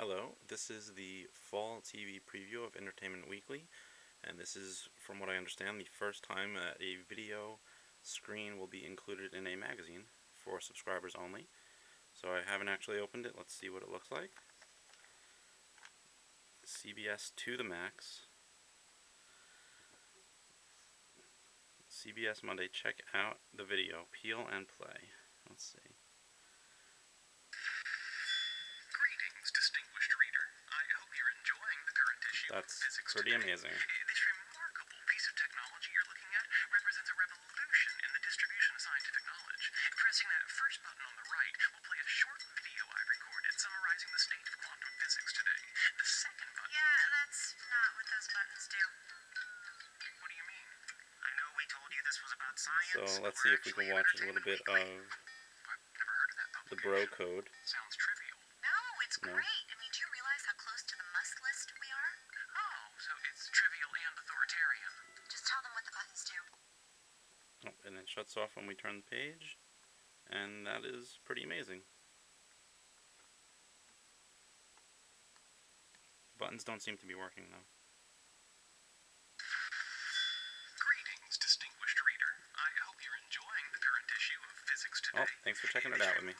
Hello, this is the fall TV preview of Entertainment Weekly, and this is, from what I understand, the first time that a video screen will be included in a magazine for subscribers only. So I haven't actually opened it. Let's see what it looks like. CBS to the max. CBS Monday, check out the video, peel and play. Let's see. That's pretty amazing. This remarkable piece of technology you're looking at represents a revolution in the distribution of scientific knowledge. Pressing that first button on the right will play a short video I recorded summarizing the state of quantum physics today. The second button... Yeah, that's not what those buttons do. What do you mean? I know we told you this was about science. So let's see if we can watch a little bit of I've never heard of that the bro code. Sounds trivial. No, it's No. great. Oh, and it shuts off when we turn the page, and that is pretty amazing. Buttons don't seem to be working though. Greetings, distinguished reader. I hope you're enjoying the current issue of Physics Oh, Today. thanks for checking it out with me.